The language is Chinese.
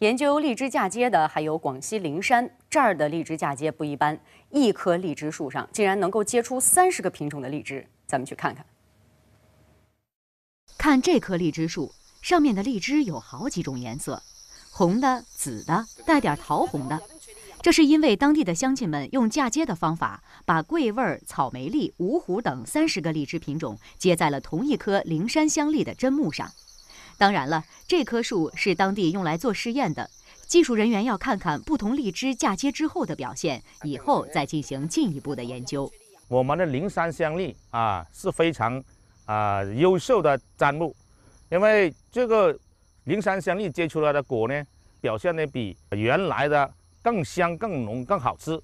研究荔枝嫁接的还有广西灵山，这儿的荔枝嫁接不一般，一棵荔枝树上竟然能够结出三十个品种的荔枝。咱们去看看。看这棵荔枝树，上面的荔枝有好几种颜色，红的、紫的，带点桃红的。这是因为当地的乡亲们用嫁接的方法，把桂味、草莓荔、五虎等三十个荔枝品种接在了同一棵灵山香荔的砧木上。当然了，这棵树是当地用来做试验的，技术人员要看看不同荔枝嫁接之后的表现，以后再进行进一步的研究。我们的灵山香荔啊是非常啊优秀的砧木，因为这个灵山香荔结出来的果呢，表现的比原来的。更香、更浓、更好吃。